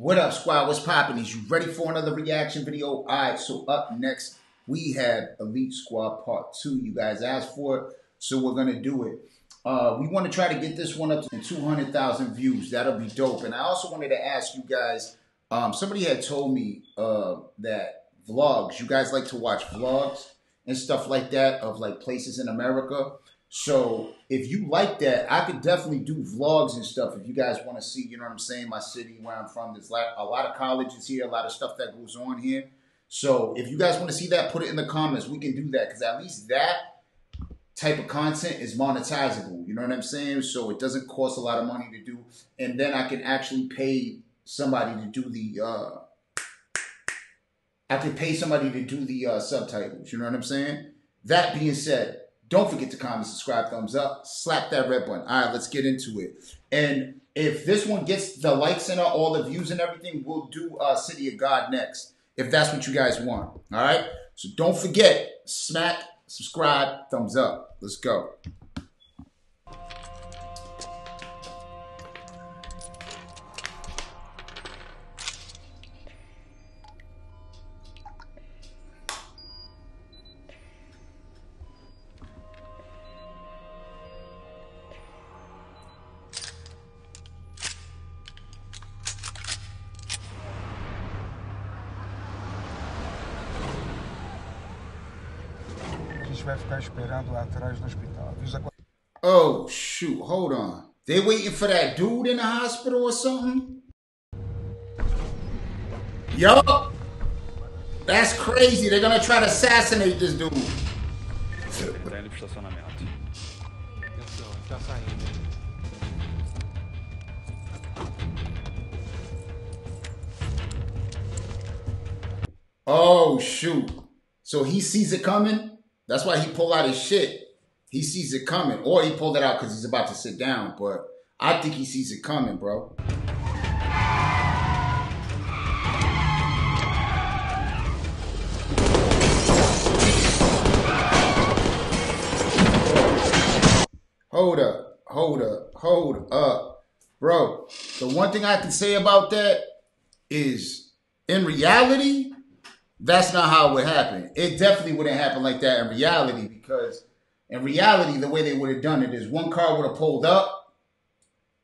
What up, squad? What's poppin'? Is you ready for another reaction video? All right, so up next, we have Elite Squad Part 2. You guys asked for it, so we're going to do it. Uh, we want to try to get this one up to 200,000 views. That'll be dope. And I also wanted to ask you guys, um, somebody had told me uh, that vlogs, you guys like to watch vlogs and stuff like that of like places in America. So if you like that, I could definitely do vlogs and stuff. If you guys want to see, you know what I'm saying, my city, where I'm from. There's a lot of colleges here, a lot of stuff that goes on here. So if you guys want to see that, put it in the comments. We can do that because at least that type of content is monetizable. You know what I'm saying? So it doesn't cost a lot of money to do, and then I can actually pay somebody to do the. Uh, I can pay somebody to do the uh, subtitles. You know what I'm saying? That being said, don't forget to comment, subscribe, thumbs up, slap that red button. All right, let's get into it. And if this one gets the likes and all the views and everything, we'll do uh, City of God next, if that's what you guys want. All right? So don't forget, smack, subscribe, thumbs up. Let's go. Gente vai ficar esperando lá atrás do hospital. Avisa. Oh, shoot. Hold on. They waiting for that dude in the hospital or something? Yup. That's crazy. They're gonna try to assassinate this dude. Pra ele pro estacionamento. Atenção, ele tá saindo. Oh, shoot. So he sees it coming? That's why he pulled out his shit. He sees it coming. Or he pulled it out because he's about to sit down. But I think he sees it coming, bro. Hold up, hold up, hold up. Bro, the one thing I can say about that is in reality, that's not how it would happen. It definitely wouldn't happen like that in reality because in reality, the way they would have done it is one car would have pulled up,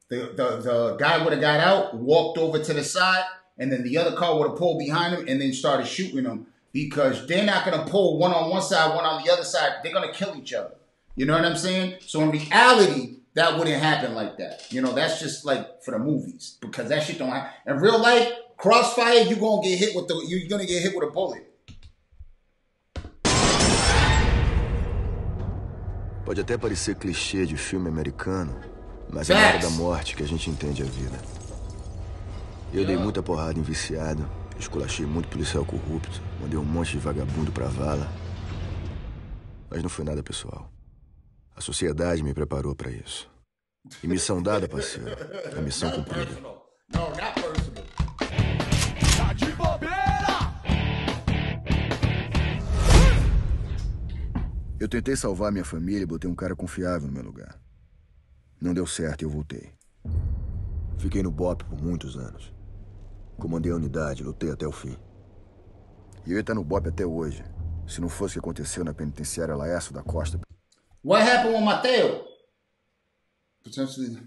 the, the, the guy would have got out, walked over to the side, and then the other car would have pulled behind him and then started shooting him because they're not going to pull one on one side, one on the other side. They're going to kill each other. You know what I'm saying? So in reality, that wouldn't happen like that. You know, that's just like for the movies because that shit don't happen. In real life, crossfire, you're to get hit with the, you're to get hit with a bullet. Pode até parecer clichê de filme americano, mas é na hora da morte que a gente entende a vida. Eu dei muita porrada em viciado, esculachei muito policial corrupto, mandei um monte de vagabundo pra vala. Mas não foi nada pessoal. A sociedade me preparou pra isso. E missão dada, parceiro. A missão cumprida. No, not personal. Eu tentei salvar minha família e botei um cara confiável no meu lugar. Não deu certo e eu voltei. Fiquei no BOP por muitos anos. Comandei a unidade, lutei até o fim. E eu ia estar no BOP até hoje, se não fosse o que aconteceu na penitenciária Laércio da Costa. What happened with Mateo? Potentially.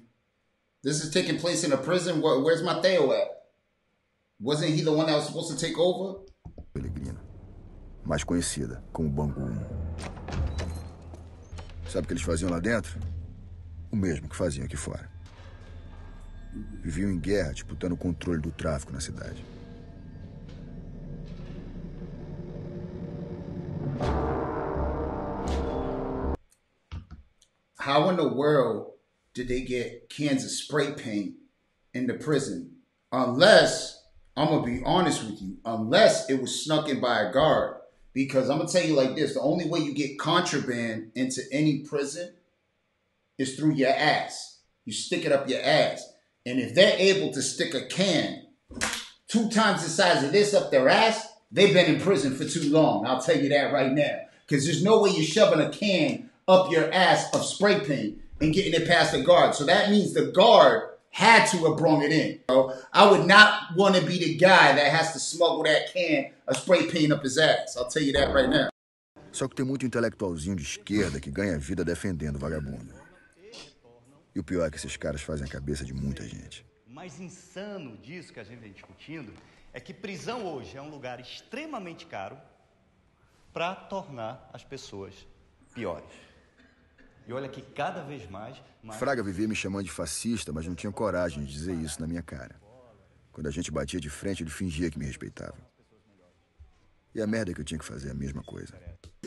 This is taking place in a prison. Where, where's Mateo at? Wasn't he the one that was supposed to take over? Pelegrina, mais conhecida como Bangu 1. Sabe o que eles faziam lá dentro? O mesmo que faziam aqui fora. Viviam em guerra, disputando o controle do tráfico na cidade. How in the world did they get cans of spray paint in the prison? Unless, I'm to be honest with you, unless it was snuck in by a guard. Because I'm to tell you like this the only way you get contraband into any prison is through your ass. You stick it up your ass. And if they're able to stick a can two times the size of this up their ass, they've been in prison for too long. I'll tell you that right now. Because there's no way you're shoving a can up your ass of spray paint and getting it past the guard. So that means the guard had to have brought it in. Bro. I would not want to be the guy that has to smuggle that can of spray paint up his ass. I'll tell you that right now. Só que tem muito intelectualzinho de esquerda que ganha vida defendendo vagabundo. E o pior é que esses caras fazem a cabeça de muita gente. O mais insano disso que a gente vem discutindo é que prisão hoje é um lugar extremamente caro para tornar as pessoas piores. E olha que cada vez mais. mais... Fraga vivia me chamando de fascista, mas não tinha coragem de dizer isso na minha cara. Quando a gente batia de frente, ele fingia que me respeitava. E a merda é que eu tinha que fazer a mesma coisa.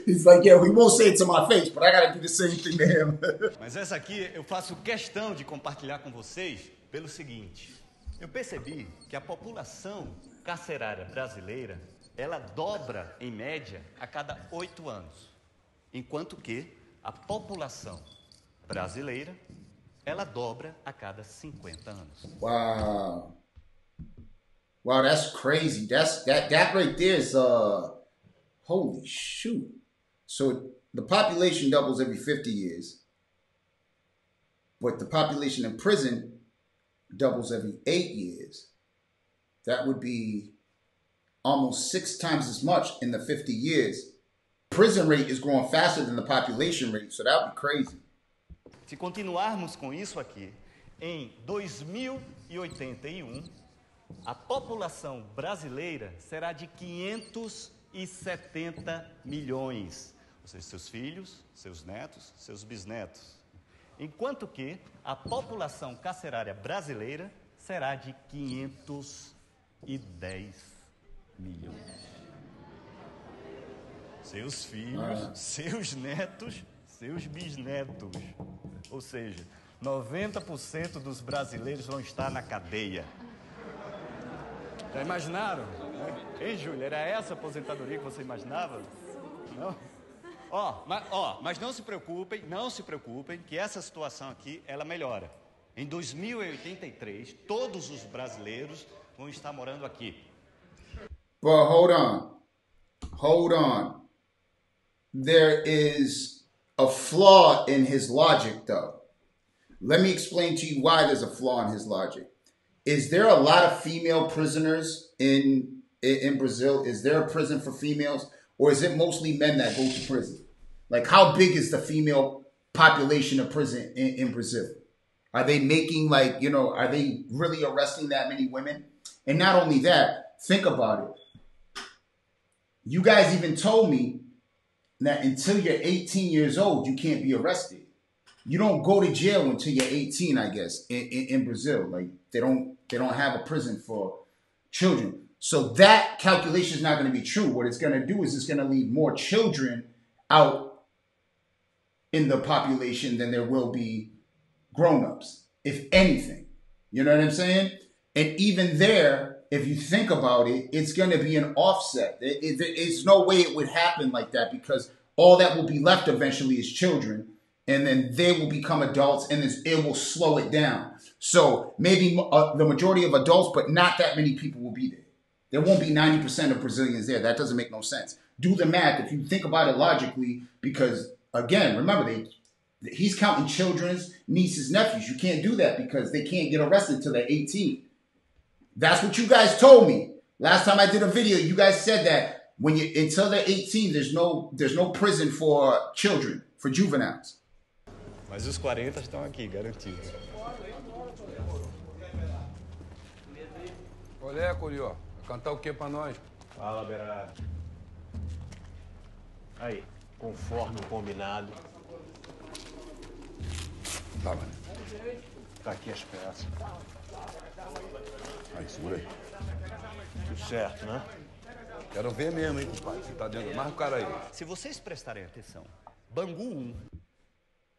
He's like, yeah, we won't say it to my face, but I gotta do the same thing to him. Mas essa aqui eu faço questão de compartilhar com vocês pelo seguinte. Eu percebi que a população carcerária brasileira, ela dobra em média a cada oito anos. Enquanto que a população brasileira, ela dobra a cada 50 anos. Wow. Wow, that's crazy. That's that that right there is uh holy shoot. So the population doubles every 50 years. But the population in prison doubles every 8 years. That would be almost 6 times as much in the 50 years. Prison rate is growing faster than the population rate, so that would be crazy. Se continuarmos com isso aqui, em 2081, a população brasileira será de 570 milhões. Ou seja, seus filhos, seus netos, seus bisnetos. Enquanto que a população carcerária brasileira será de 510 milhões. Seus filhos, seus netos, seus bisnetos. Ou seja, 90% dos brasileiros vão estar na cadeia. Já imaginaram? Hein, Júlia? Era essa a aposentadoria que você imaginava? Não? Ó, mas, ó, mas não se preocupem, não se preocupem, que essa situação aqui, ela melhora. Em 2083, todos os brasileiros vão estar morando aqui. But hold on. Hold on. There is a flaw in his logic, though. Let me explain to you why there's a flaw in his logic. Is there a lot of female prisoners in in, Brazil? Is there a prison for females, or is it mostly men that go to prison? Like, how big is the female population of prison in, in Brazil? Are they making like you know? Are they really arresting that many women? And not only that, think about it. You guys even told me that until you're 18 years old, you can't be arrested. You don't go to jail until you're 18, I guess, in, in, in Brazil. Like they don't they don't have a prison for children. So that calculation is not going to be true. What it's going to do is it's going to leave more children out in the population than there will be grown-ups, if anything. You know what I'm saying? And even there, if you think about it, it's going to be an offset. It, it, it's no way it would happen like that because all that will be left eventually is children, and then they will become adults, and it will slow it down. So maybe uh, the majority of adults, but not that many people will be there. There won't be 90% of Brazilians there. That doesn't make no sense. Do the math if you think about it logically, because again, remember they he's counting children's nieces, nephews. You can't do that because they can't get arrested until they're 18. That's what you guys told me. Last time I did a video, you guys said that when you until they're 18, there's no there's no prison for children, for juveniles. Mas os 40 estão aqui, garantidos. Olha, Curió, cantar o que pra nós? Fala, Berardo. Aí, conforme o combinado, Tá, mano. tá aqui as peças. Aí, segura aí. Tudo certo, né? Quero ver mesmo, hein, compadre. Você tá dentro. Marca o cara aí. Se vocês prestarem atenção, Bangu 1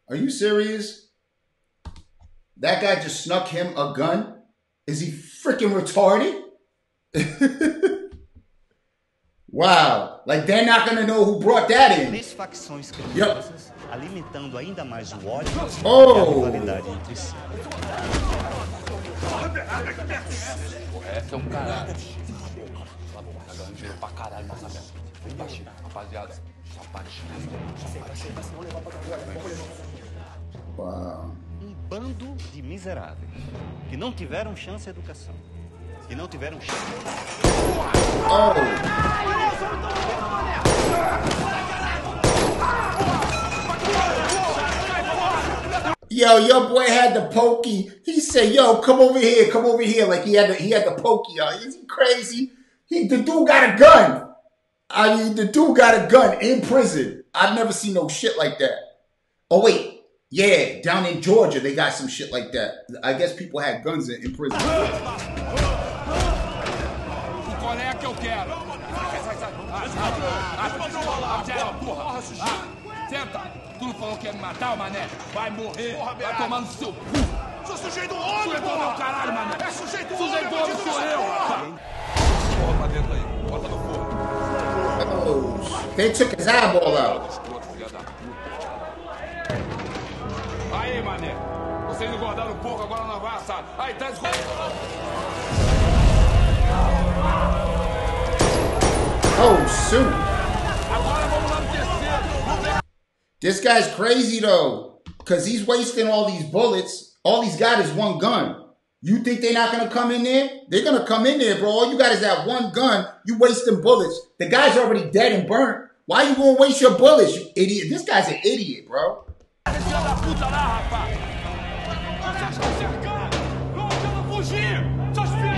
Are you serious? That guy just snuck him a gun? Is he freaking retarded? wow. Like they're not gonna know who brought that in. três facções criminosas, alimentando ainda mais o ódio Oh. e a rivalidade entre si. Essa é um caralho. Ganhando dinheiro pra caralho nessa merda. Vem baixinho, rapaziada. Sapatinho. Wow. Um bando de miseráveis que não tiveram chance à educação, que não tiveram chance. Yo, your boy had the pokey. He said, "Yo, come over here, come over here." Like he had the, he had the pokey on. Is he crazy? He the dude got a gun. I mean, the dude got a gun in prison. I've never seen no shit like that. Oh wait, yeah, down in Georgia they got some shit like that. I guess people had guns in, in prison. O qual é que eu quero? Sai, sai, sai. Ah, ah, ah, ah, porra. Ah, senta. Tu não falou que ia me matar, mané? Vai morrer. Vai tomar no seu cu. Sou sujeito homem, Sujeito meu caralho, mané. É sujeito Sujeito homem, sou eu. porra. Porra pra dentro aí. Bota no forno. They took his eyeball out. Escroto, filha da puta. Aí, mané. Vocês engordaram um pouco, agora não vai assar. Aí, traz o... Oh shoot. This guy's crazy though, because he's wasting all these bullets. All he's got is one gun. You think they're not gonna come in there? They're gonna come in there, bro. All you got is that one gun. You wasting bullets. The guy's already dead and burnt. Why you gonna waste your bullets, you idiot? This guy's an idiot, bro.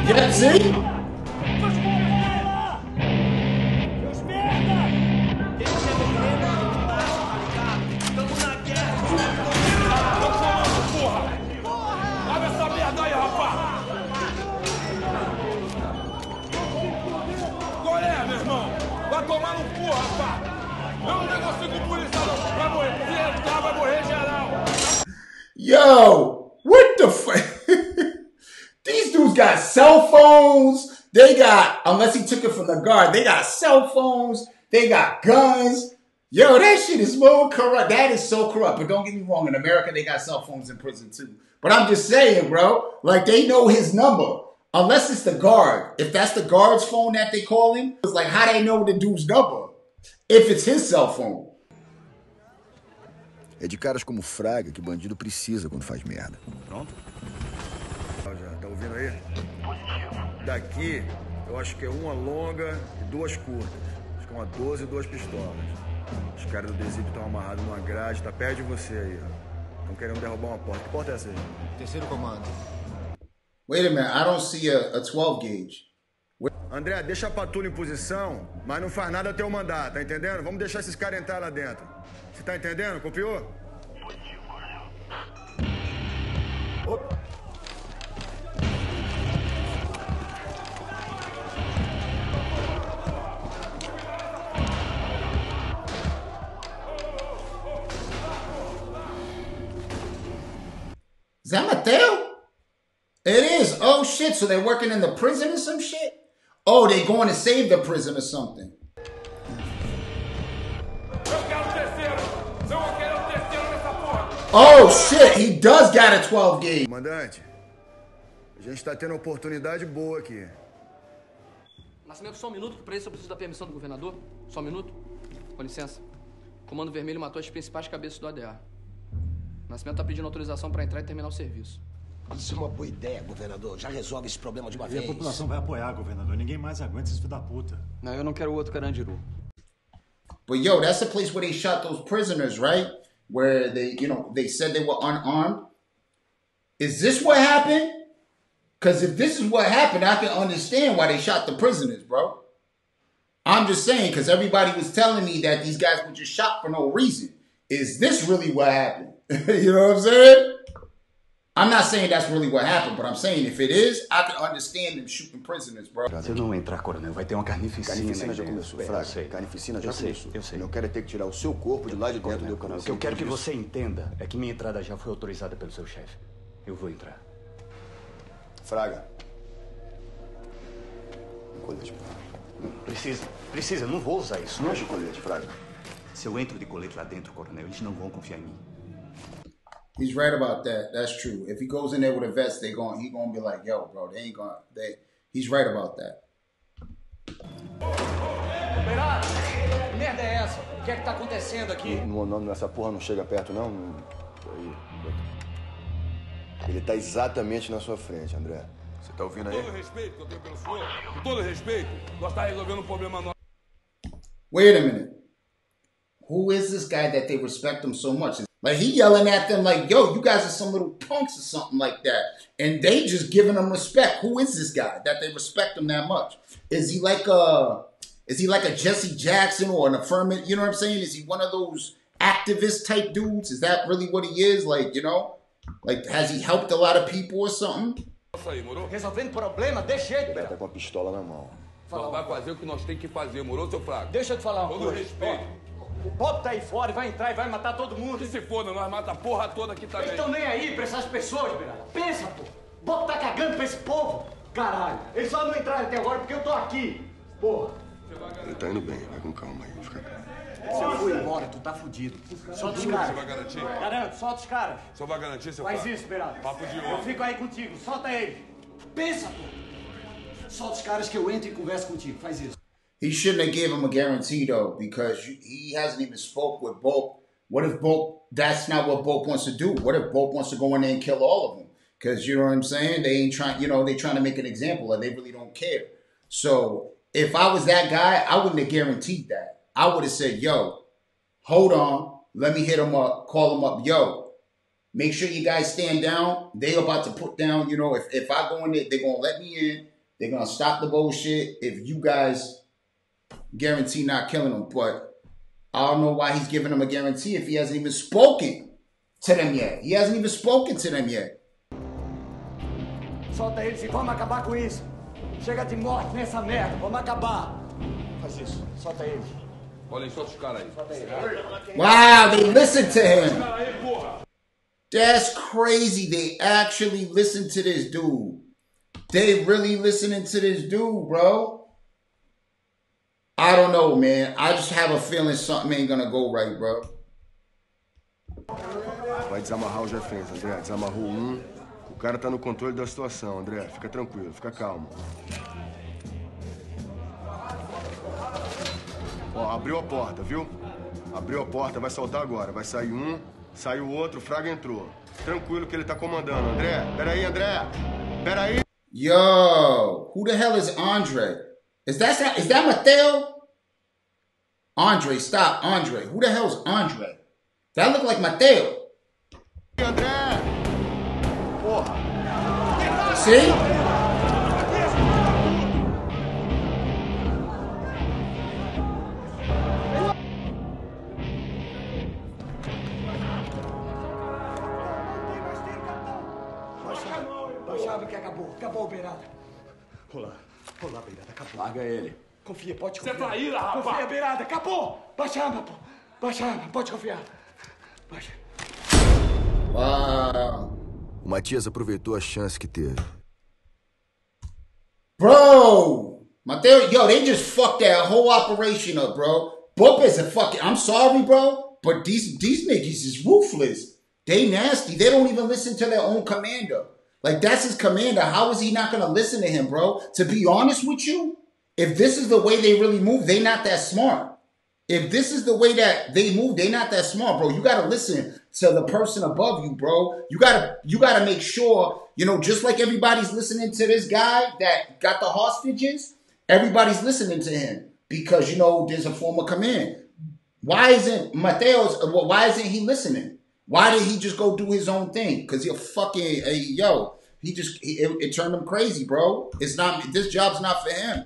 Filha da rapaz. Eu um negocio com não. Vai morrer. Se entrar, vai morrer geral. Yo, what the fuck? These dudes got cell phones. They got, unless he took it from the guard, they got cell phones. They got guns. Yo, that shit is so corrupt. That is so corrupt. But don't get me wrong, in America, they got cell phones in prison too. But I'm just saying, bro, like they know his number. Unless it's the guard. If that's the guard's phone that they call him, it's like how they know the dude's number. If it's his cell phone. É de caras como Fraga que bandido precisa quando faz merda. Pronto? Já, tá ouvindo aí? Daqui, eu acho que é uma longa e duas curtas. Acho que é uma 12 e duas pistolas. Os caras do Desídio estão amarrados numa grade, tá perto de você aí, ó. Estão querendo derrubar uma porta. Que porta é essa aí? Terceiro comando. Wait a minute, I don't see a, a 12 gauge. André, deixa a patrulha em posição, mas não faz nada até eu mandar, tá entendendo? Vamos deixar esses caras entrar lá dentro. Você tá entendendo? Copiou? Opa. Is that Mateo? It is. Oh shit. So they're working in the prison or some shit? Oh, they going to save the prison or something. Eu quero o terceiro. Eu vou querer o terceiro nessa porra. Oh shit, he does got a 12 gauge. Comandante, a gente tá tendo uma oportunidade boa aqui. Nascimento, só um minuto, que pra isso eu preciso da permissão do governador. Só um minuto. Com licença. O Comando Vermelho matou as principais cabeças do ADA. Nascimento tá pedindo autorização pra entrar e terminar o serviço. Isso é uma boa ideia, governador. Já resolve esse problema de uma E vez. a população vai apoiar, governador. Ninguém mais aguenta esses filhos da puta. Não, eu não quero outro Carandiru. But yo, that's the place where they shot those prisoners, right? Where they, you know, they said they were unarmed. Is this what happened? Because if this is what happened, I can understand why they shot the prisoners, bro. I'm just saying, because everybody was telling me that these guys were just shot for no reason. Is this really what happened? you know what I'm saying? I'm not saying that's really what happened, but I'm saying if it is, I can understand them shooting prisoners, bro. Se eu não entrar, coronel, vai ter uma carnificina. Carnificina já começou, Fraga. Eu sei. Carnificina já eu sei, começou. eu sei. Eu quero é ter que tirar o seu corpo de lá de dentro do Coronel, o que eu quero que você entenda é que minha entrada já foi autorizada pelo seu chefe. Eu vou entrar. Fraga. Um colete, Não precisa, precisa, não vou usar isso. Não é colete, Fraga. Se eu entro de colete lá dentro, coronel, eles não vão confiar em mim. He's right about that. That's true. If he goes in there with a vest, they going he gonna be like, yo, bro, they ain't gonna they he's right about that. Que merda é essa? O que é que tá acontecendo aqui? Não, não, essa porra não chega perto, não. Aí, Ele tá exatamente na sua frente, André. Você tá ouvindo Com aí? todo o respeito que eu tenho pelo senhor, com todo o respeito, nós tá resolvendo um problema nosso. Wait a minute. Who is this guy that they respect him so much? Like he yelling at them like, "Yo, you guys are some little punks or something like that," and they just giving him respect. Who is this guy that they respect him that much? Is he like a, is he like a Jesse Jackson or an affirmative? You know what I'm saying? Is he one of those activist type dudes? Is that really what he is? Like, you know, like has he helped a lot of people or something? Resolvendo problema, deixa jeito, Ele tá com a pistola na mão. Nós vai fazer o que nós tem que fazer, moro, seu fraco? Deixa eu te falar uma Todo coisa. respeito. O Bob tá aí fora e vai entrar e vai matar todo mundo. Que se foda, nós mata a porra toda aqui também. Eles estão nem aí pra essas pessoas, Berada. Pensa, pô. Bob tá cagando pra esse povo. Caralho. Eles só não entraram até agora porque eu tô aqui. Porra. Ele tá indo bem, vai com calma aí, fica calmo. Se eu for embora, tu tá fudido. Solta os caras. Você vai garantir? Garanto, solta os caras. O senhor vai garantir, seu Faz fraco? isso, Berada. Papo de Eu honra. fico aí contigo. Solta ele. Pensa, pô. Solta os caras que eu entro e converso contigo. Faz isso. He shouldn't have gave him a guarantee though, because he hasn't even spoke with Bolt. What if Bolt? That's not what Bolt wants to do. What if Bolt wants to go in there and kill all of them? Because you know what I'm saying? They ain't trying. You know they trying to make an example, and they really don't care. So if I was that guy, I wouldn't have guaranteed that. I would have said, "Yo, hold on, let me hit him up, call him up, yo." Make sure you guys stand down. They about to put down, you know, if, if I go in there, they're gonna let me in. They're gonna stop the bullshit. If you guys guarantee not killing him, but I don't know why he's giving them a guarantee if he hasn't even spoken to them yet. He hasn't even spoken to them yet. Solta eles e vamos acabar com isso. Chega de morte nessa merda. Vamos acabar. Faz isso. Solta eles. Olha aí, solta os caras aí. Wow, they listened to him. That's crazy. They actually listened to this dude. They really listening to this dude, bro. I don't know, man. I just have a feeling something ain't gonna go right, bro. Vai desamarrar os reféns, André. Desamarrou um. O cara tá no controle da situação, André. Fica tranquilo, fica calmo. Ó, abriu a porta, viu? Abriu a porta, vai soltar agora. Vai sair um, sai o outro, o Fraga entrou. Tranquilo que ele tá comandando. André, peraí, André. Peraí. Yo, who the hell is Andre? Is that is that Mateo? Andre, stop, Andre. Who the hell is Andre? That look like Mateo. André! Porra! See? Baixava que acabou. Acabou, Beirada. Olá. Olá, Beirada. Acabou. Larga ele. Confia, pode Você é confiar. traíra, rapaz. Confia, Beirada. Acabou. Baixava, pô. Baixava. Pode confiar. Baixa. Wow. O Matias aproveitou a chance que teve. Bro, Mateo, yo, they just fucked that whole operation up, bro. Boop is a fucking. I'm sorry, bro, but these these niggas is ruthless. They nasty. They don't even listen to their own commander. Like that's his commander. How is he not gonna listen to him, bro? To be honest with you, if this is the way they really move, they not that smart. If this is the way that they move, they not that smart, bro. You gotta listen to the person above you, bro. You gotta you gotta make sure, you know, just like everybody's listening to this guy that got the hostages, everybody's listening to him because you know there's a form of command. Why isn't Mateo's? Why isn't he listening? Why did he just go do his own thing? Because he'll fucking hey, yo. He just he, it, it turned him crazy, bro. It's not this job's not for him.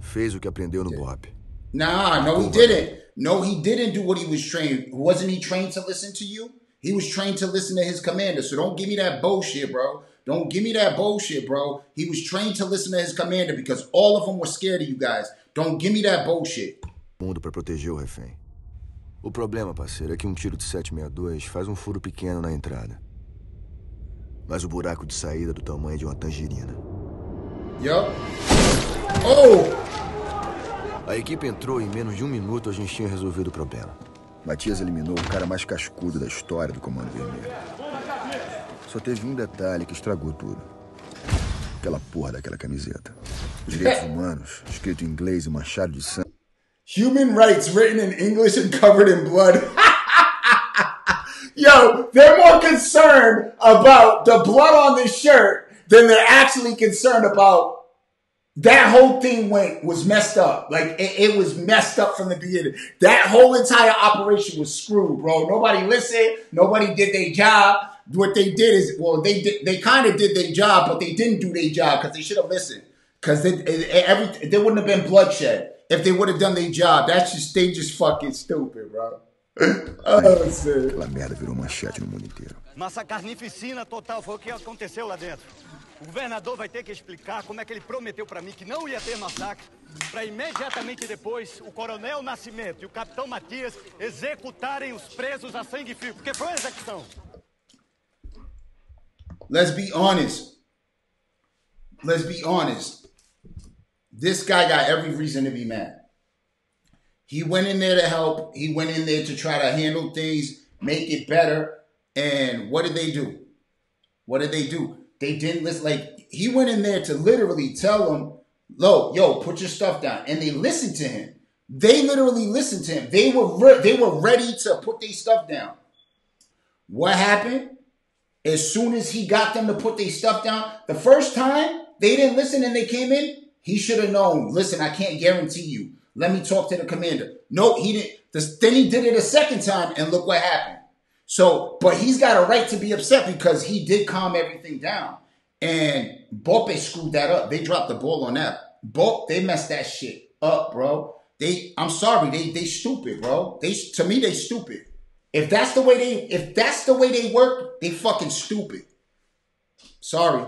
Fez o que aprendeu no BOP. Nah, no, he didn't. No, he didn't do what he was trained. Wasn't he trained to listen to you? He was trained to listen to his commander. So don't give me that bullshit, bro. Don't give me that bullshit, bro. He was trained to listen to his commander because all of them were scared of you guys. Don't give me that bullshit. mundo para proteger o refém. O problema, parceiro, é que um tiro de 762 faz um furo pequeno na entrada. Mas o buraco de saída é do tamanho de uma tangerina. Yup. Oh! A equipe entrou e em menos de um minuto a gente tinha resolvido o problema. Matias eliminou o cara mais cascudo da história do Comando Vermelho. Só teve um detalhe que estragou tudo. Aquela porra daquela camiseta. Os direitos humanos, escrito em inglês e manchado de sangue. Human rights written in English and covered in blood. Yo, they're more concerned about the blood on this shirt than they're actually concerned about that whole thing went was messed up. Like it, it, was messed up from the beginning. That whole entire operation was screwed, bro. Nobody listened. Nobody did their job. What they did is, well, they did, they kind of did their job, but they didn't do their job because they should have listened. Because every there wouldn't have been bloodshed if they would have done their job. That's just they just fucking stupid, bro. oh, Aquela merda virou manchete no mundo inteiro. Massa carnificina total foi o que aconteceu lá dentro. O governador vai ter que explicar como é que ele prometeu para mim que não ia ter massacre, para imediatamente depois o coronel Nascimento e o capitão Matias executarem os presos a sangue frio, porque foi execução. Let's be honest. Let's be honest. This guy got every reason to be mad. He went in there to help. He went in there to try to handle things, make it better. And what did they do? What did they do? They didn't listen. Like he went in there to literally tell them, "Lo, yo, put your stuff down," and they listened to him. They literally listened to him. They were re- they were ready to put their stuff down. What happened? As soon as he got them to put their stuff down, the first time they didn't listen and they came in, he should have known. Listen, I can't guarantee you. Let me talk to the commander. No, he didn't. Then he did it a second time, and look what happened. So, but he's got a right to be upset because he did calm everything down. And Bope screwed that up. They dropped the ball on that. Bope, they messed that shit up, bro. They, I'm sorry, they they stupid, bro. They to me they stupid. If that's the way they if that's the way they work, they fucking stupid. Sorry.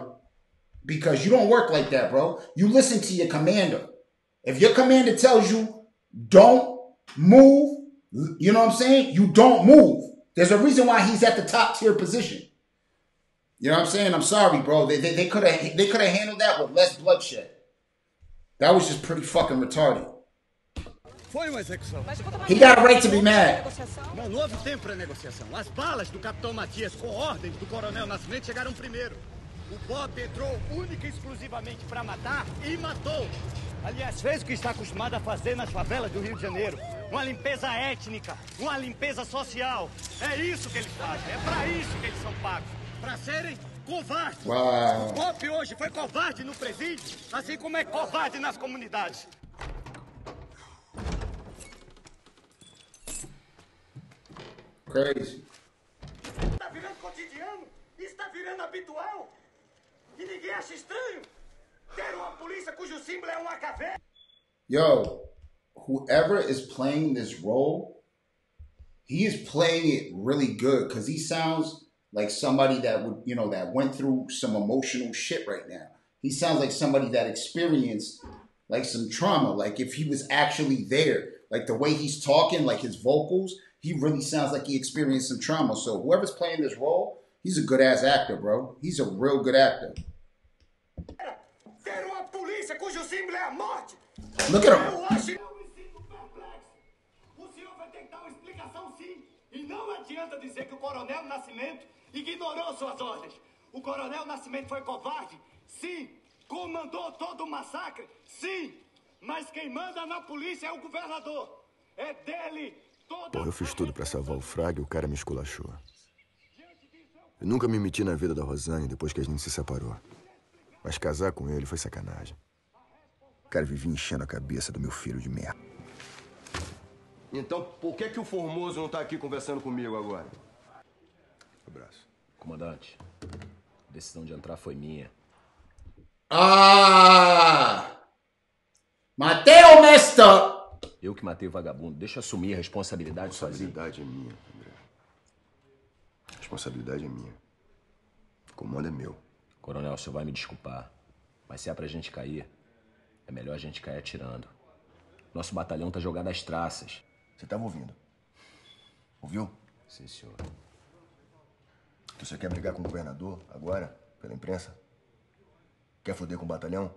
Because you don't work like that, bro. You listen to your commander. If your commander tells you don't move, you know what I'm saying? You don't move. There's a reason why he's at the top tier position. You know what I'm saying? I'm sorry, bro. They they could have they could have handled that with less bloodshed. That was just pretty fucking retarded. He got a right to be mad. Tempo para negociação. As balas do capitão Matias com ordens do coronel Nascimento chegaram primeiro. O Bob entrou única e exclusivamente para matar e matou. Aliás, fez o que está acostumado a fazer nas favelas do Rio de Janeiro. Uma limpeza étnica, uma limpeza social. É isso que eles fazem, é para isso que eles são pagos. Para serem covardes. Uau. O Bob hoje foi covarde no presídio, assim como é covarde nas comunidades. Crazy. Está virando cotidiano, está virando habitual. Ninguém acha estranho ter uma polícia cujo símbolo é uma caveira. Yo, whoever is playing this role, he is playing it really good because he sounds like somebody that would, you know, that went through some emotional shit right now. He sounds like somebody that experienced like some trauma. Like if he was actually there, like the way he's talking, like his vocals, he really sounds like he experienced some trauma. So whoever's playing this role, he's a good ass actor, bro. He's a real good actor. Ter uma polícia cujo símbolo é a morte. Look at him. Eu acho eu me sinto perplexo. O senhor vai ter que dar uma explicação sim. E não adianta dizer que o coronel Nascimento ignorou suas ordens. O coronel Nascimento foi covarde? Sim. Comandou todo o massacre? Sim. Mas quem manda na polícia é o governador. É dele toda Porra, eu fiz tudo pra salvar o Fraga e o cara me esculachou. Eu nunca me meti na vida da Rosane depois que a gente se separou. Mas casar com ele foi sacanagem. O cara vivia enchendo a cabeça do meu filho de merda. Então, por que que o Formoso não tá aqui conversando comigo agora? Abraço. Comandante, a decisão de entrar foi minha. Ah! Mateo messed up. Eu que matei o vagabundo. Deixa eu assumir a responsabilidade sozinho. Responsabilidade é minha. Responsabilidade é minha. O comando é meu. Coronel, o senhor vai me desculpar. Mas se é pra gente cair, é melhor a gente cair atirando. Nosso batalhão tá jogado às traças. Você tava ouvindo? Ouviu? Sim, senhor. Que você quer brigar com o governador agora, pela imprensa? Quer foder com o batalhão?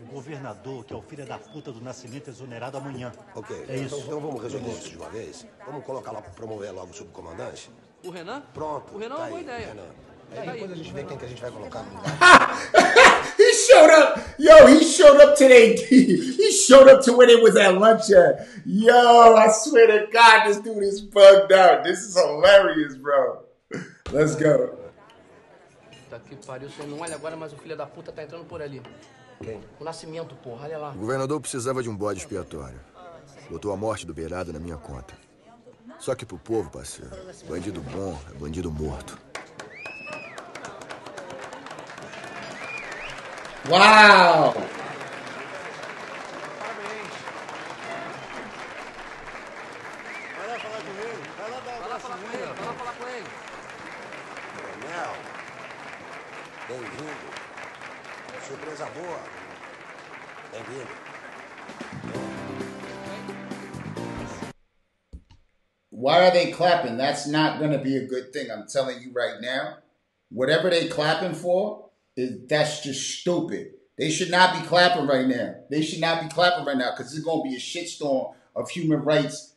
O governador, que é o filho da puta do Nascimento, é exonerado amanhã. Ok, É então, isso. então vamos resolver isso de uma vez. Vamos colocar lá pra promover logo o subcomandante? O Renan? Pronto. O Renan é tá uma boa aí, ideia. Renan. Tá Aí aí. depois a gente vê quem que a gente vai colocar no lugar. he showed up. Yo, he showed up today. he showed up to when it was at lunch. At. Yo, I swear to God, this dude is bugged out. This is hilarious, bro. Let's go. Tá que pariu, você não olha agora, mas o filho da puta tá entrando por ali. Quem? O Nascimento, porra, olha lá. O governador precisava de um bode expiatório. Botou a morte do Beirado na minha conta. Só que pro povo, parceiro, bandido bom é bandido morto. Uau! Vai lá falar com Why are they clapping? That's not going to be a good thing. I'm telling you right now. Whatever they clapping for, is that's just stupid. They should not be clapping right now. They should not be clapping right now because it's going to be a shitstorm of human rights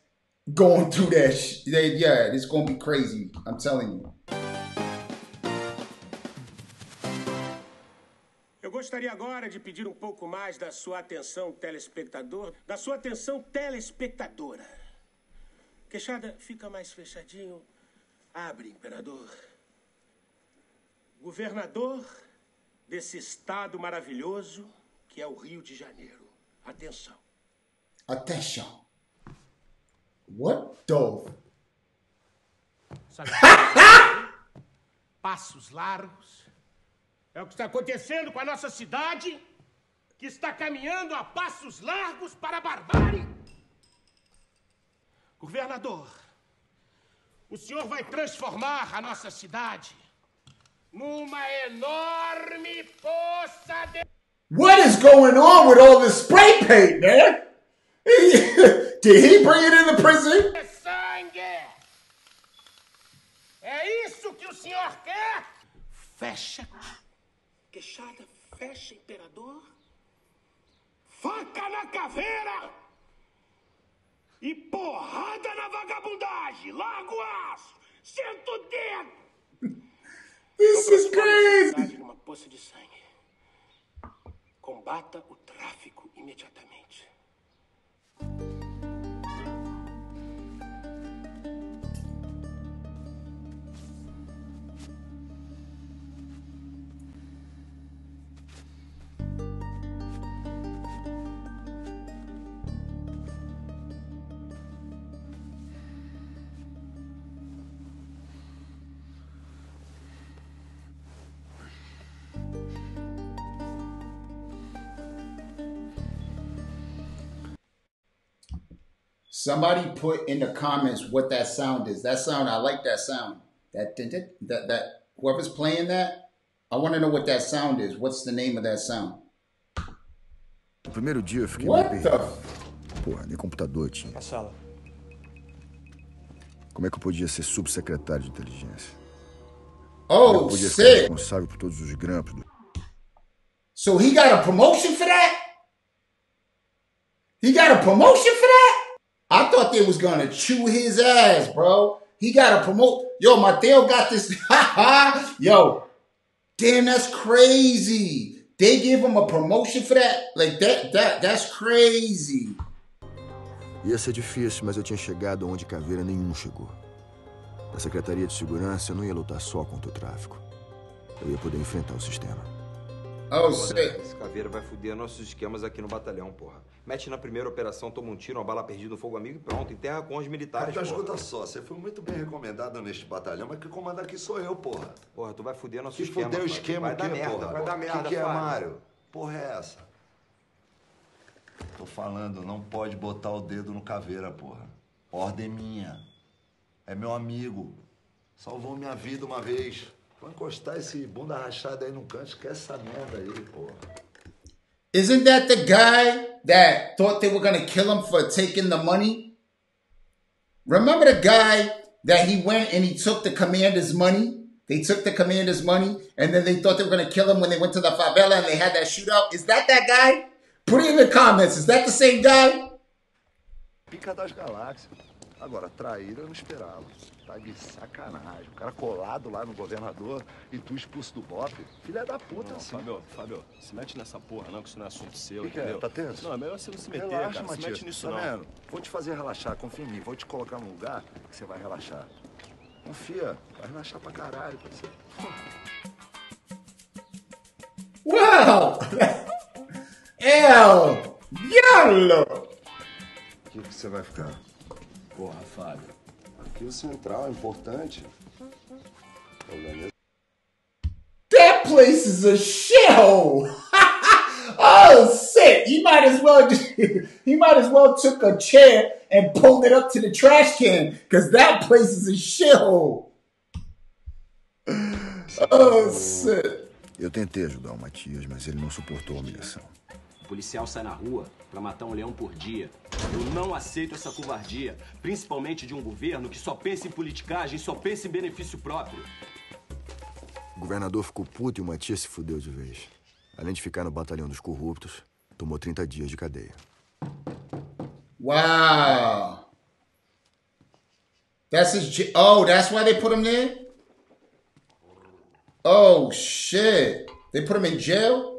going through that. Sh- they, yeah, it's going to be crazy. I'm telling you. Gostaria agora de pedir um pouco mais da sua atenção, telespectador, da sua atenção, telespectadora. Queixada, fica mais fechadinho. Abre, imperador. Governador desse estado maravilhoso que é o Rio de Janeiro. Atenção. Attention. What the? Sabe? Passos largos. É o que está acontecendo com a nossa cidade, que está caminhando a passos largos para a barbárie. Governador, o senhor vai transformar a nossa cidade numa enorme poça de. What is going on with all this spray paint, man? Did he bring it in the prison? sangue! É isso que o senhor quer? Fecha. Queixada, fecha, imperador. Faca na caveira! E porrada na vagabundagem! Larga o aço! Senta o dedo! This is crazy! Numa poça de sangue. Combata o tráfico imediatamente. Somebody put in the comments what that sound is. That sound, I like that sound. That did it- that that whoever's playing that, I want to know what that sound is. What's the name of that sound? No primeiro dia eu fiquei What meio the perdido. Porra, nem computador tinha. Na sala. Como é que eu podia ser subsecretário de inteligência? Oh, eu podia ser responsável por todos os grampos do So he got a promotion for that? He got a promotion for that? I thought they was gonna chew his ass, bro. He got a promote. Yo, Mateo got this. Yo, damn, that's crazy. They give him a promotion for that? Like that? That that's crazy. Ia ser difícil, mas eu tinha chegado onde caveira nenhum chegou. Na Secretaria de Segurança, eu não ia lutar só contra o tráfico. Eu ia poder enfrentar o sistema. Oh, Esse caveira vai foder nossos esquemas aqui no batalhão, porra. Mete na primeira operação, toma um tiro, uma bala perdida, um fogo amigo e pronto. Enterra com os militares, porra. escuta só, você foi muito bem recomendado neste batalhão, mas quem comanda aqui sou eu, porra. Porra, tu vai foder nosso Que esquema. fudeu o Fábio. esquema vai aqui, dar merda, porra. Vai dar merda, que, que é. Mário? Porra é essa? Tô falando, não pode botar o dedo no caveira, porra. Ordem minha. É meu amigo. Salvou minha vida uma vez. Vou encostar esse bunda rachada aí no canto, esquece essa merda aí, porra. Isn't that the guy that thought they were gonna kill him for taking the money? Remember the guy that he went and he took the commander's money? They took the commander's money and then they thought they were gonna kill him when they went to the favela and they had that shootout. Is that that guy? Put it in the comments. Is that the same guy? Pica das galáxias. Agora, traíra eu não esperava. Tá de sacanagem. O cara colado lá no governador e tu expulso do BOP. Filha da puta, Não, assim. Fábio, Fábio, se mete nessa porra não, que isso não é assunto seu, Que que é? entendeu? Tá tenso? Não, é melhor você não se meter, Relaxa, cara. Se Matias. mete nisso tá não. vendo? Vou te fazer relaxar, confia em mim. Vou te colocar num lugar que você vai relaxar. Confia, vai rachar pra caralho, parceiro. Uau! El Diablo! O que, que você vai ficar? Porra, Fábio. Aqui o central é importante. That place is a shithole. oh shit! He might as well just, he might as well took a chair and pulled it up to the trash can because that place is a shithole. Oh shit! Eu tentei ajudar o Matias, mas ele não suportou a humilhação. O policial sai na rua pra matar um leão por dia. Eu não aceito essa covardia, principalmente de um governo que só pensa em politicagem, só pensa em benefício próprio. O governador ficou puto e o Matias se fudeu de vez. Além de ficar no batalhão dos corruptos, tomou 30 dias de cadeia. Wow. That's his. Oh, that's why they put him there. Oh shit! They put him in jail.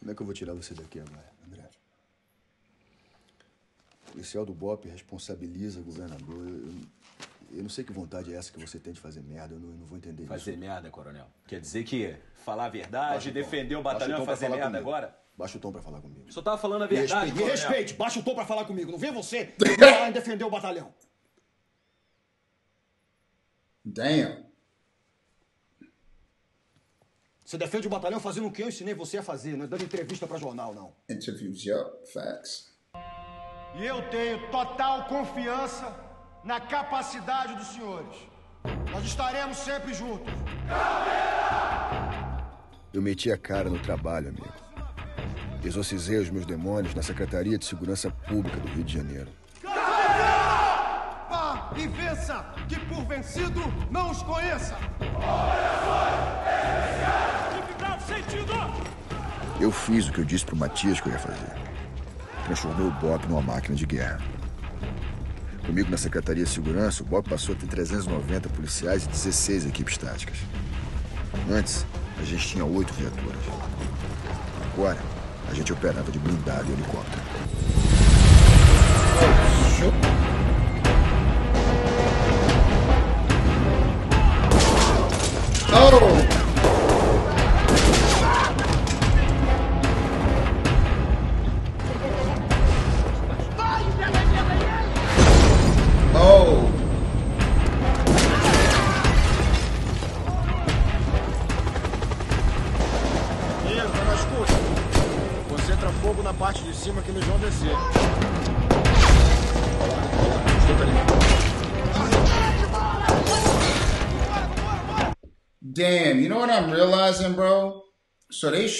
Como é que eu vou tirar você daqui agora, André? O policial do BOP responsabiliza o governador. Eu, eu- eu não sei que vontade é essa que você tem de fazer merda. Eu não, eu não vou entender Fazer isso. merda, coronel. Quer dizer que falar a verdade, o tom. defender o batalhão e fazer merda comigo. agora? Baixa o tom pra falar comigo. Senhor tava falando a Me verdade, respeite, me coronel. respeite. Baixa o tom pra falar comigo. Não vem você falar em defender o batalhão. Damn. Você defende o batalhão fazendo o que eu ensinei você a fazer, não é dando entrevista pra jornal, não. Interviews, yup, facts. E eu tenho total confiança na capacidade dos senhores. Nós estaremos sempre juntos. Eu meti a cara no trabalho, amigo. Exorcizei os meus demônios na Secretaria de Segurança Pública do Rio de Janeiro. Vá e vença, que por vencido não os conheça. Eu fiz o que eu disse pro Matias que eu ia fazer. Transformei o BOP numa máquina de guerra. Comigo na Secretaria de Segurança, o BOP passou a ter 390 policiais e 16 equipes táticas. Antes, a gente tinha oito viaturas. Agora, a gente operava de blindado e helicóptero. Oh!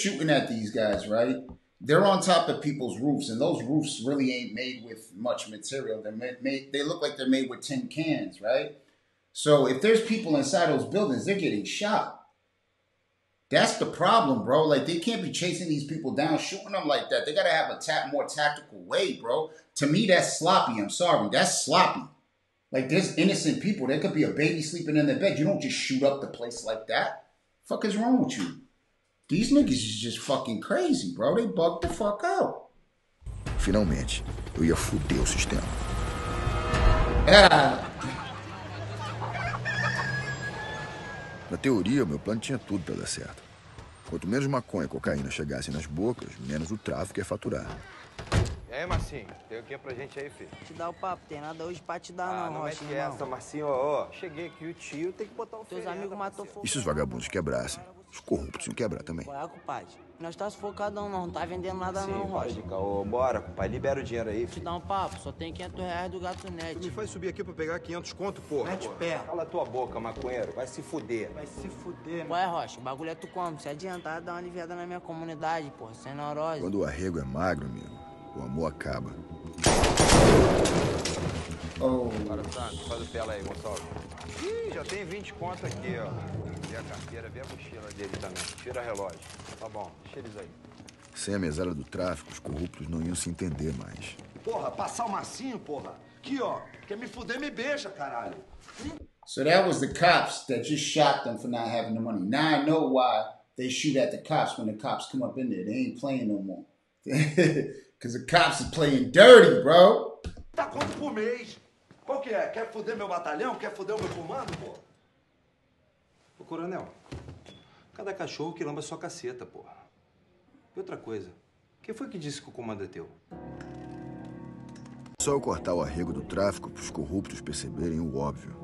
Shooting at these guys, right? They're on top of people's roofs, and those roofs really ain't made with much material. They're made, they look like they're made with tin cans, right? So if there's people inside those buildings, they're getting shot. That's the problem, bro. Like they can't be chasing these people down, shooting them like that. They gotta have a tap more tactical way, bro. To me, that's sloppy. I'm sorry, that's sloppy. Like there's innocent people. There could be a baby sleeping in their bed. You don't just shoot up the place like that. Fuck is wrong with you? These niggas is just fucking crazy, bro. They bugged the fuck out. Finalmente, eu ia fuder o sistema. Ah, Na teoria, o meu plano tinha tudo pra dar certo. Quanto menos maconha e cocaína chegassem nas bocas, menos o tráfico ia faturar. E aí, Marcinho, tem o que pra gente aí, filho? Te dá o papo, tem nada hoje pra te dar, Ah, não, não Rocha, mete irmão. essa, Marcinho, ó, ó. Cheguei aqui, o tio tem que botar um Teus amigos matou fogo. E se os vagabundos quebrassem? Os corruptos iam quebrar também. Qual é, compadre? Nós tá sufocadão, não, não tá vendendo nada Sim, não, Rocha. caô. Bora, pai, libera o dinheiro aí, Te filho. dá um papo, só tem 500 reais do gato net. Tu me faz subir aqui pra pegar 500 conto, porra. Mete porra. pé. Cala tua boca, maconheiro. Vai se fuder. Vai se fuder, Qual é, Rocha? O bagulho é tu como? Se adiantar, dá uma aliviada na minha comunidade, porra, sem neurose. Quando o arrego é magro, amigo, o amor acaba. Oh. Bora, Santos, faz o tela aí, Gonçalves. Ih, já tem 20 conto aqui, ó. Vê a carteira, vê a mochila dele também. Tira relógio. Tá bom, deixa eles aí. Sem a mesada do tráfico, os corruptos não iam se entender mais. Porra, passar o massinho, porra. Aqui, ó. Quer me fuder, me beija, caralho. So that was the cops that just shot them for not having the money. Now I know why they shoot at the cops when the cops come up in there. They ain't playing no more. Because the cops is playing dirty, bro. Tá quanto por mês? Qual que é? Quer foder meu batalhão? Quer foder o meu comando, pô? Ô, coronel, cada cachorro que lamba sua caceta, porra. E outra coisa, quem foi que disse que o comando é teu? Só eu cortar o arrego do tráfico para os corruptos perceberem o óbvio.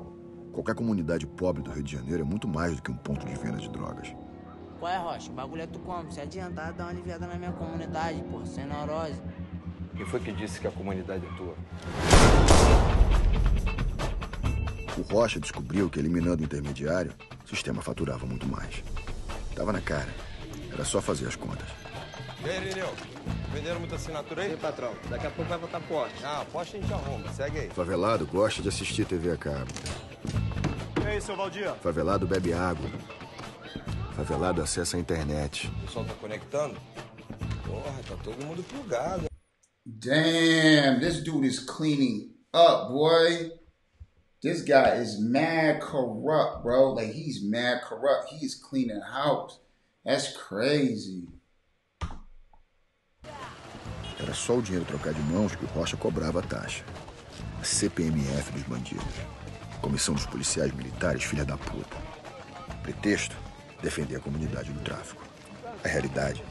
Qualquer comunidade pobre do Rio de Janeiro é muito mais do que um ponto de venda de drogas. Qual é, Rocha? O bagulho é tu como? Se adiantar, dá uma aliviada na minha comunidade, porra, sem neurose. Quem foi que disse que a comunidade é tua? O Rocha descobriu que eliminando o intermediário, o sistema faturava muito mais. Tava na cara. Era só fazer as contas. E aí, Irineu? Venderam muita assinatura aí? Sim, patrão. Daqui a pouco vai voltar poste. Ah, poste a gente arruma. Segue aí. Favelado gosta de assistir TV a cabo. E aí, seu Valdir? Favelado bebe água. Favelado acessa a internet. O pessoal tá conectando? Porra, tá todo mundo plugado. Damn, this dude is cleaning up, boy. This guy is mad corrupt, bro. Like he's mad corrupt. He is cleaning house. That's crazy. Era só o dinheiro trocar de mãos que o Rocha cobrava a taxa. A CPMF dos bandidos. Comissão dos policiais militares, filha da puta. Pretexto: defender a comunidade do tráfico. A realidade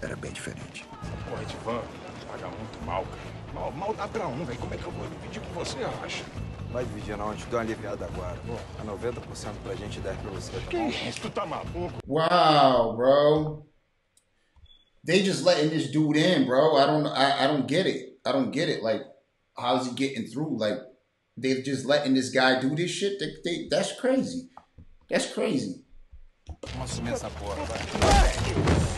era bem diferente. Porra, Edivan, paga muito mal, cara. Mal, mal dá pra um, velho. Como é que eu vou dividir com você, acha? Vai dividir não, a gente deu uma aliviada agora. A 90% pra gente e 10% pra você, tá Que bom? isso, tu tá maluco? Wow, bro. They just letting this dude in, bro. I don't I, I don't get it. I don't get it. Like, how's he getting through? Like, they just letting this guy do this shit? They, they, that's crazy. That's crazy. Vamos assumir essa porra, vai.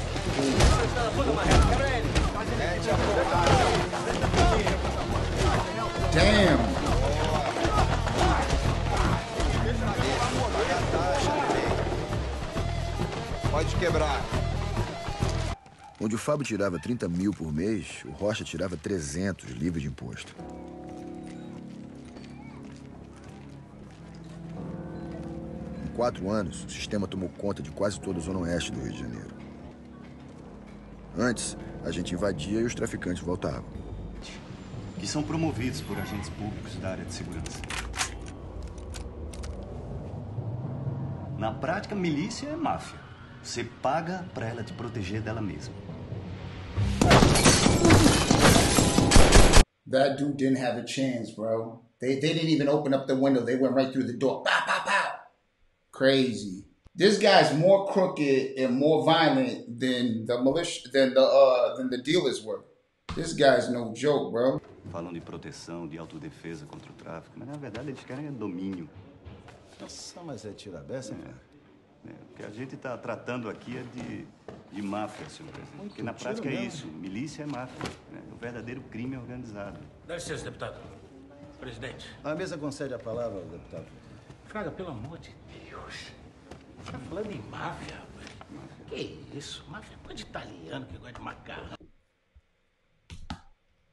Damn. Pode quebrar. Onde o Fábio tirava 30 mil por mês, o Rocha tirava 300 livre de imposto. Em quatro anos, o sistema tomou conta de quase toda a zona oeste do Rio de Janeiro. Antes, a gente invadia e os traficantes voltavam. que são promovidos por agentes públicos da área de segurança. Na prática, milícia é máfia. Você paga para ela te proteger dela mesma. That dude didn't have a chance, bro. They they didn't even open up the window. They went right through the door. Pow, pow, pow. Crazy. This guy's more crooked and more violent than the militia than the uh than the dealers were. This guy's no joke, bro. Falam de proteção, de autodefesa contra o tráfico, mas na verdade eles querem é domínio. Nossa, mas é tira beça, cara. É, o que a gente está tratando aqui é de, de máfia, senhor presidente. Porque na prática é mesmo. isso. Milícia é máfia. né? O verdadeiro crime organizado. Dá licença, deputado. Presidente. A mesa concede a palavra, deputado. Fraga, pelo amor de Deus. Tá falando em máfia, rapaz. Que isso? Máfia é coisa de italiano que gosta de macarrão.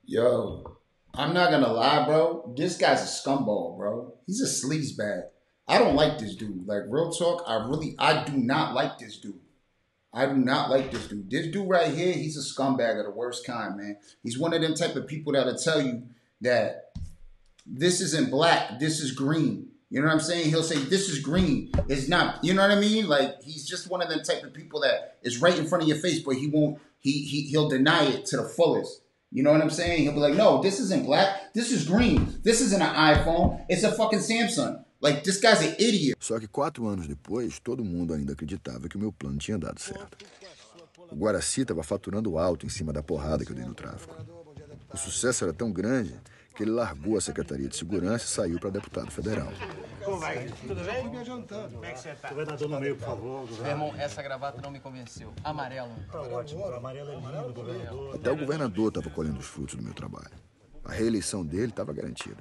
Yo, I'm not gonna lie, bro. This guy's a scumbag, bro. He's a sleazebag. I don't like this dude. Like real talk, I really I do not like this dude. I do not like this dude. This dude right here, he's a scumbag of the worst kind, man. He's one of them type of people that'll tell you that this isn't black, this is green. You know what I'm saying? He'll say this is green. It's not. You know what I mean? Like he's just one of them type of people that is right in front of your face, but he won't. He he he'll deny it to the fullest. You know what I'm saying? He'll be like, no, this isn't black. This is green. This isn't an iPhone. It's a fucking Samsung. Like this guy's an idiot. Só que quatro anos depois, todo mundo ainda acreditava que o meu plano tinha dado certo. O Guaraci estava faturando alto em cima da porrada que eu dei no tráfico. O sucesso era tão grande que ele largou a Secretaria de Segurança e saiu para deputado federal. Como vai? Tudo bem? me adiantando. Como é que você tá? Governador no meio, por favor. Meu irmão, essa gravata não me convenceu. Amarelo. Tá ótimo. O amarelo é lindo, governador. Até o governador estava colhendo os frutos do meu trabalho. A reeleição dele estava garantida.